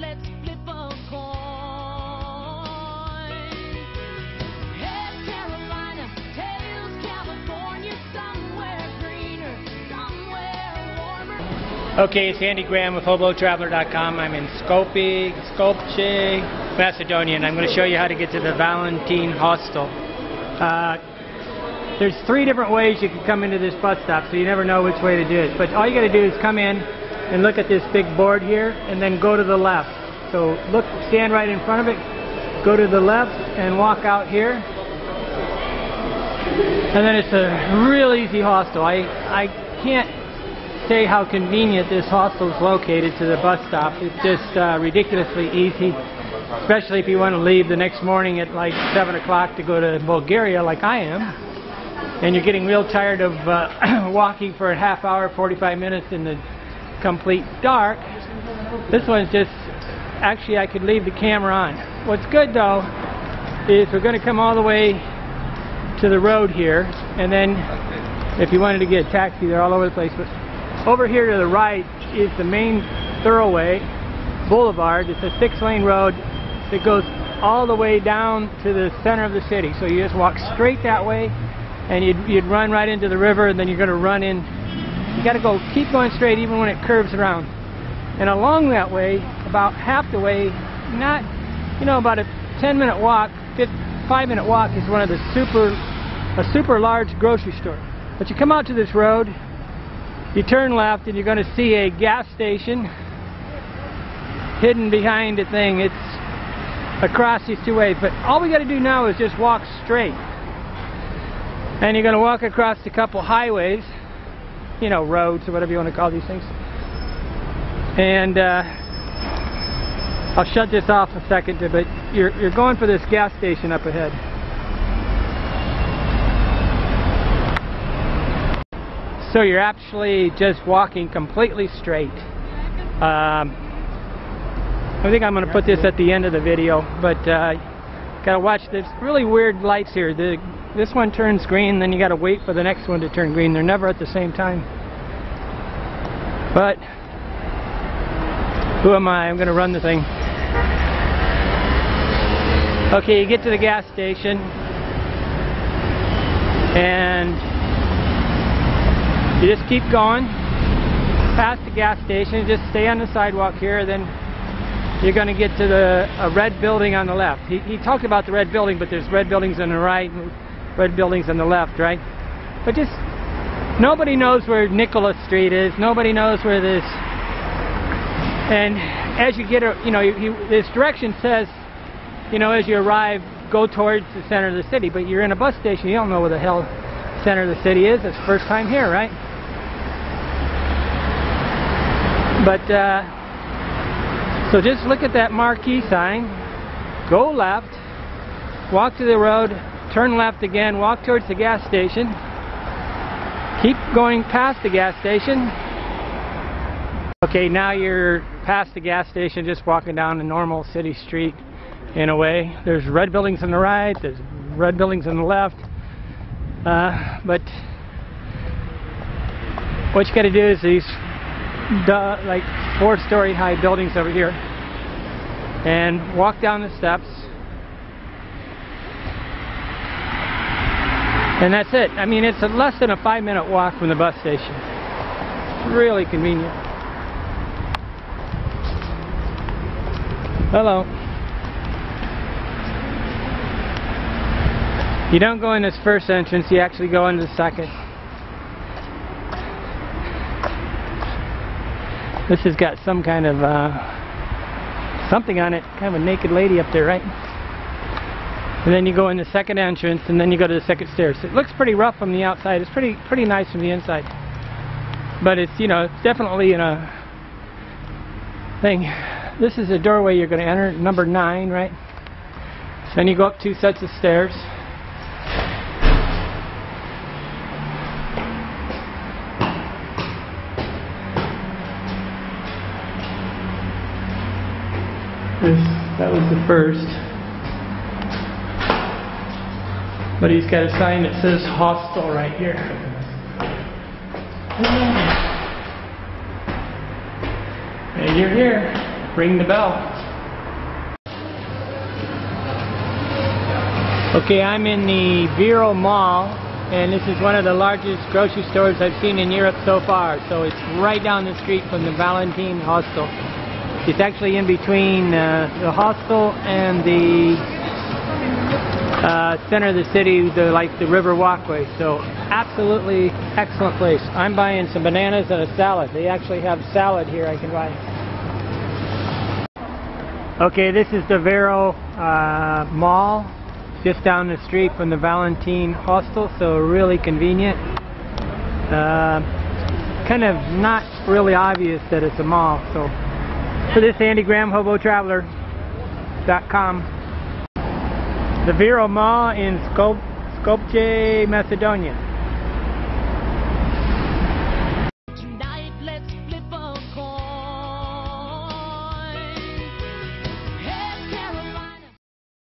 let's flip a coin. Head Carolina, tails California, somewhere greener, somewhere warmer. Okay, it's Andy Graham with HoboTraveler.com. I'm in Skopje, Skopje, Macedonia, and I'm going to show you how to get to the Valentine Hostel. Uh, there's three different ways you can come into this bus stop, so you never know which way to do it. But all you got to do is come in and look at this big board here, and then go to the left. So look, stand right in front of it, go to the left, and walk out here. And then it's a real easy hostel. I I can't say how convenient this hostel is located to the bus stop. It's just uh, ridiculously easy, especially if you want to leave the next morning at like 7 o'clock to go to Bulgaria like I am. And you're getting real tired of uh, walking for a half hour, 45 minutes in the complete dark. This one's just, actually I could leave the camera on. What's good though, is we're going to come all the way to the road here, and then if you wanted to get a taxi, they're all over the place. But over here to the right is the main thoroughway, boulevard. It's a six-lane road that goes all the way down to the center of the city. So you just walk straight that way, and you'd, you'd run right into the river, and then you're going to run in. You got to go, keep going straight even when it curves around. And along that way, about half the way, not, you know, about a 10-minute walk, 5-minute walk is one of the super, a super large grocery store. But you come out to this road, you turn left, and you're going to see a gas station hidden behind a thing. It's across these two ways. But all we got to do now is just walk straight. And you're going to walk across a couple highways, you know, roads or whatever you want to call these things. And uh, I'll shut this off a second, but you're, you're going for this gas station up ahead. So you're actually just walking completely straight. Um, I think I'm going to put this at the end of the video, but uh, gotta watch this really weird lights here. The, this one turns green, then you gotta wait for the next one to turn green. They're never at the same time. But who am I? I'm going to run the thing. Okay, you get to the gas station, and you just keep going past the gas station. Just stay on the sidewalk here, then you're going to get to the a red building on the left. He, he talked about the red building, but there's red buildings on the right and red buildings on the left, right? But just nobody knows where Nicholas Street is. Nobody knows where this. And as you get, a, you know, you, you, this direction says, you know, as you arrive, go towards the center of the city. But you're in a bus station. You don't know where the hell center of the city is. It's first time here, right? But. Uh, so just look at that marquee sign, go left, walk to the road, turn left again, walk towards the gas station, keep going past the gas station. Okay, now you're past the gas station, just walking down a normal city street in a way. There's red buildings on the right, there's red buildings on the left. Uh, but what you got to do is these duh, like four-story high buildings over here and walk down the steps and that's it. I mean it's less than a five minute walk from the bus station. It's really convenient. Hello. You don't go in this first entrance you actually go into the second. This has got some kind of uh, something on it, kind of a naked lady up there, right? And then you go in the second entrance, and then you go to the second stairs. It looks pretty rough from the outside. It's pretty pretty nice from the inside. But it's, you know, it's definitely in a thing. This is a doorway you're going to enter, number nine, right? So then you go up two sets of stairs. This, that was the first. But he's got a sign that says hostel right here. And you're here. ring the bell. Okay, I'm in the Vero Mall, and this is one of the largest grocery stores I've seen in Europe so far. So it's right down the street from the Valentine Hostel. It's actually in between uh, the hostel and the uh, center of the city, the like the river walkway. So absolutely excellent place. I'm buying some bananas and a salad. They actually have salad here I can buy. Okay, this is the Vero uh, Mall, just down the street from the Valentine Hostel, so really convenient. Uh, kind of not really obvious that it's a mall. So for this, Andy Graham, HoboTraveler.com. The Vero Mall in Skop- Skopje, Macedonia.